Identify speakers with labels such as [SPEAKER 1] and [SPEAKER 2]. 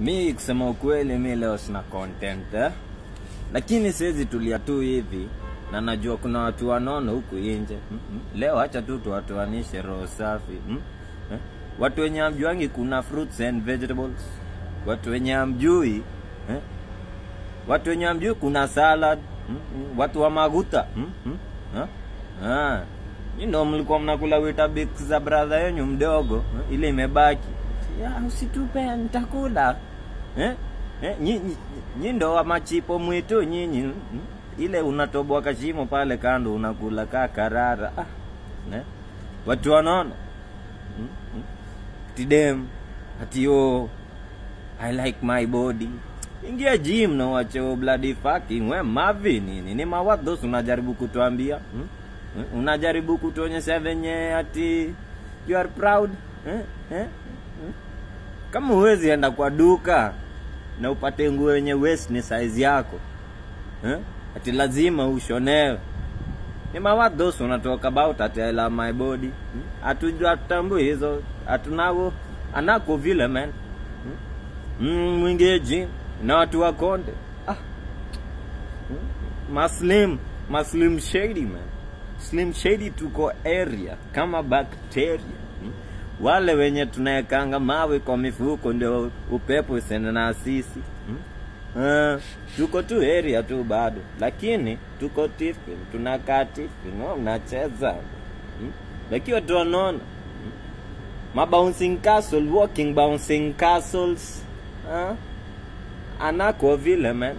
[SPEAKER 1] mi kusema ukweli mi leo sina content eh? lakini siwezi tulia tu hivi na najua kuna watu wanono huku inje mm -mm. leo hacha tu tuwatoanishe roho safi mm? eh? watu wenye amjuangi kuna fruits and vegetables watu wenye amjui eh? watu wenye amjui kuna salad mm -mm. watu wa maguta mm -mm. eh? ah. Nyi ndo mlikuwa mnakula Weetabix za brother yenyu mdogo eh? ile imebaki usitupe nitakula eh? Eh? Nyi, ndo wa machipo mwitu nyinyi mm? ile unatoboa kashimo pale kando unakula kaa karara ah. eh? watu wanaona mm? mm? tidem hatio I like my body ingia gym na wache bloody fucking we mavi nini ni mawadhos unajaribu kutuambia hmm? Unajaribu kutuonyesha venye ati you are proud eh? Eh? Hmm? Kama huwezi enda kwa duka na upate nguo yenye waist ni size yako eh? ati lazima ushonewe ni mawadhos unatoka about love my body hmm? tutambui hizo hatunao anako vile man hmm? mm, mwingeji na watu wa konde ah. hmm? maslim maslim shady man slim shady tuko area kama bakteria hmm? Wale wenye tunaekanga mawe kwa mifuko ndio upepo isende na sisi hmm? Uh, tuko tu area tu bado lakini tuko tifi tunakaa tifi no, mnacheza hmm? lakini watu wanaona hmm? mabouncing castle walking bouncing castles uh? anako vile man